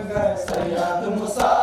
gasta.